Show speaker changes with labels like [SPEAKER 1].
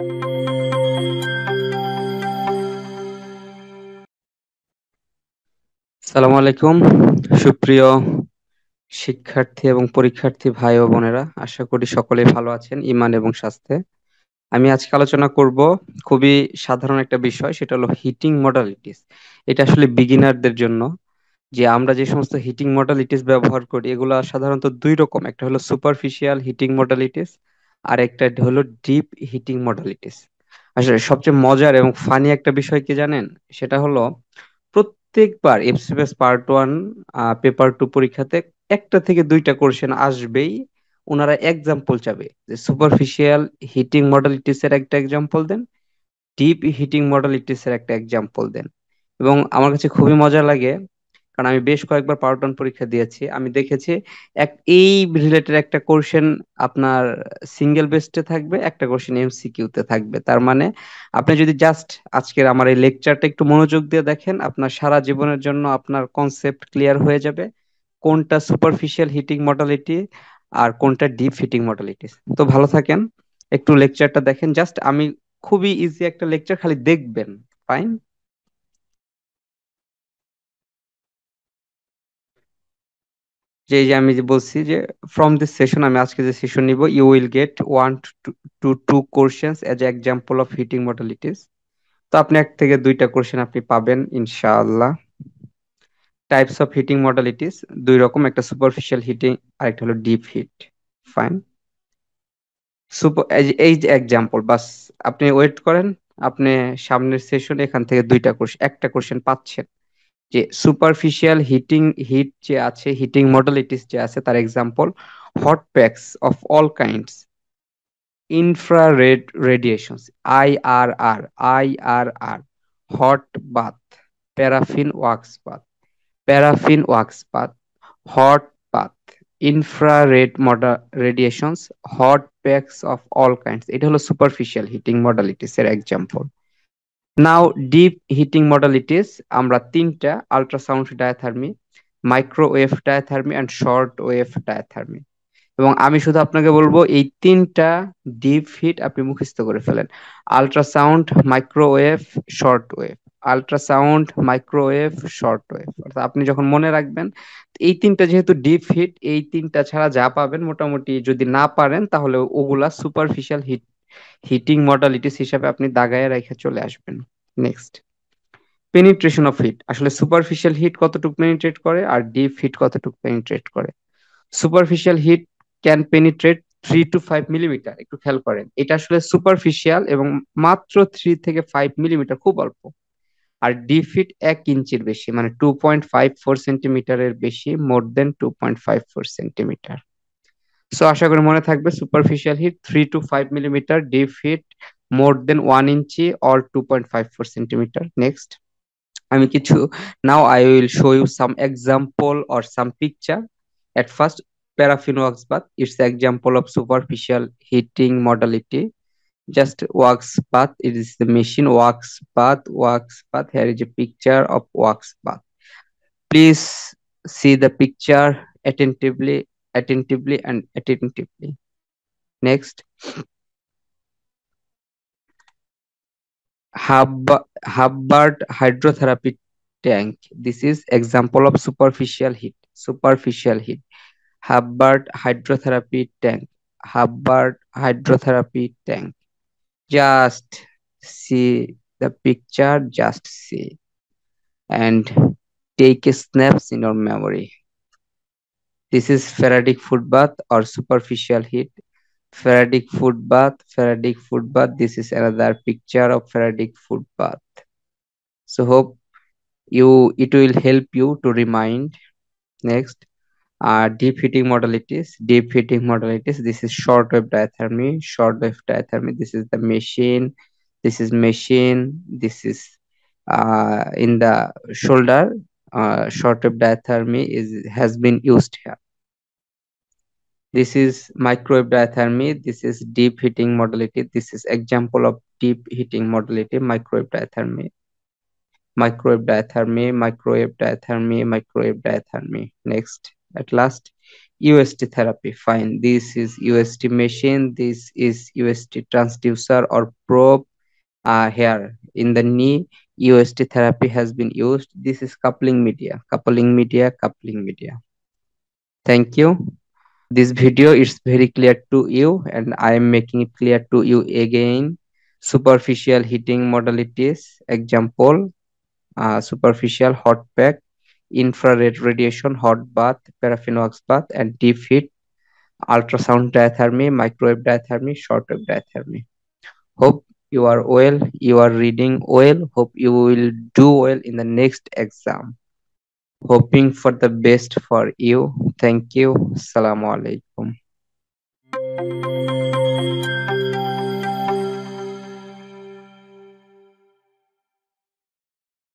[SPEAKER 1] সালাম আলাইকুম, সুপ্রিয় শিক্ষার্থী এবং পরীক্ষার্থী ভাই ও বোনেরা। আশা করি সকলেই ভালো আছেন ইমান এবং স্বাস্থ্যে। আমি আজকে আলোচনা করব খুবই সাধারণ একটা বিষয়, সেটা হলো হিটিং মডালিটিস। এটা আসলে বিগিনারদের জন্য, যে আমরা যে সমস্ত হিটিং মডালিটিস ব্যবহার করি, এগুলো সাধারণত দুই রকম। একটা হলো সুপারফিশিয়াল হিটিং মডালিটিস আর একটা হলো ডিপ হিটিং মডালিটিস আসলে সবচেয়ে মজার এবং ফানি একটা বিষয় কি জানেন? সেটা হলো প্রত্যেকবার FCS part one paper two পরীক্ষাতে একটা থেকে দুইটা কোশ্চেন আসবেই, ওনারা এক্সাম্পল চাবে। যে সুপারফিশিয়াল হিটিং মডালিটিস এর একটা example then deep heating modalities এর একটা এক্সাম্পল দেন। এবং আমার কাছে খুবই মজা লাগে কারণ আমি বেশ কয়েকবার পার্ট ওয়ান পরীক্ষা দিয়েছি। আমি দেখেছি এক, এই রিলেটেড একটা কোশ্চেন আপনার সিঙ্গেল বেস্টে থাকবে, একটা কোশ্চেন এমসিকিউ তে থাকবে। তার মানে আপনি যদি জাস্ট আজকের আমার এই লেকচারটা একটু মনোযোগ দিয়ে দেখেন, আপনার সারা জীবনের জন্য আপনার কনসেপ্ট ক্লিয়ার হয়ে যাবে। কোনটা সুপারফিশিয়াল হিটিং মডালিটি আর কোনটা ডিপ হিটিং মডালিটি তো ভালো থাকেন, একটু লেকচারটা দেখেন। জাস্ট আমি খুবই ইজি একটা লেকচার খালি দেখবেন। ফাইন যে যে আমি যে বলছি যে ফ্রম দিস সেশন আমি আজকে যে সেশন নিব you will get one two two questions as example of heating modalities তো আপনি এক থেকে দুইটা কোশ্চেন আপনি পাবেন, ইনশাআল্লাহ। টাইপস অফ হিটিং মডালিটিস দুই রকম, একটা সুপারফিশিয়াল হিটিং আর একটা হলো ডিপ হিট ফাইন সুপার এই যে এক্সাম্পল বাস, আপনি ওয়েট করেন, আপনি সামনের সেশন এখান থেকে দুইটা কোশ্চেন একটা কোশ্চেন পাচ্ছেন। যে সুপারফিশিয়াল হিটিং হিট যে আছে হিটিং মডালিটিস যে আছে, তার example hot packs of all kinds infrared radiations IRR IRR hot bath paraffin wax bath paraffin wax bath hot bath infrared মডা radiations hot packs of all kinds এটা হলো superficial heating modalities এর example now deep heating modalities আমরা তিনটা ultrasound diathermy microwave diathermy and short wave diathermy এবং আমি শুধু আপনাকে বলব, এই তিনটা ডিপ হিট আপনি মুখস্থ করে ফেলেন। Ultrasound microwave short wave ultrasound microwave short wave অর্থাৎ আপনি যখন মনে রাখবেন, এই তিনটা যেহেতু ডিপ হিট এই তিনটা ছাড়া যা পাবেন মোটামুটি যদি না পারেন, তাহলে ওগুলা সুপারফিশিয়াল হিট হিটিং মডালিটিস হিসাবে আপনি দাগায় রেখে চলে আসবেন। নেক্সট পেনিট্রেশন অফ হিট আসলে সুপারফিশিয়াল হিট কতটুকু পেনিট্রেট করে আর ডিপ হিট কতটুকু পেনিট্রেট করে? Superficial heat can penetrate three to five millimetre একটু খেয়াল করেন। এটা আসলে সুপারফিশিয়াল এবং মাত্র থ্রি থেকে ফাইভ মিলিমিটার খুব অল্প। আর ডিপ হিট এক ইঞ্চির বেশি মানে টু পয়েন্ট ফাইভ ফোর সেন্টিমিটারের বেশি more than two point five four centimetre so আশা করি মনে থাকবে superficial heat three to five millimetre deep heat more than one inch or two point five four centimetre next আমি কিছু now I will show you some example or some picture at first paraffin wax bath it's the example of superficial heating modality just wax bath it is the machine wax bath wax bath here is a picture of wax bath please see the picture attentively attentively and attentively. Next. Hubbard hydrotherapy tank. This is example of superficial heat superficial heat. Hubbard hydrotherapy tank. Hubbard hydrotherapy tank. Just see the picture just see. And take snaps in your memory this is Faradic foot bath or superficial heat. Faradic foot bath Faradic foot bath this is another picture of Faradic foot bath so hope you it will help you to remind. Next uh, deep heating modalities. Deep heating modalities. This is short wave diathermy. Short wave diathermy. This is the machine. This is machine. This is uh, in the shoulder uh, short wave diathermy is has been used here this is microwave diathermy this is deep heating modality this is example of deep heating modality microwave diathermy microwave diathermy microwave diathermy microwave diathermy next at last UST therapy. Fine. This is UST machine. This is UST transducer or probe. Uh, here in the knee, UST therapy has been used. This is coupling media, coupling media, coupling media. Thank you. This video is very clear to you and I am making it clear to you again. Superficial heating modalities, example, uh, superficial hot pack, infrared radiation, hot bath, paraffin wax bath, and deep heat, ultrasound diathermy, microwave diathermy, shortwave diathermy. Hope you are well, you are reading well, hope you will do well in the next exam. Hoping for the best for you. Thank you. Assalamu alaikum.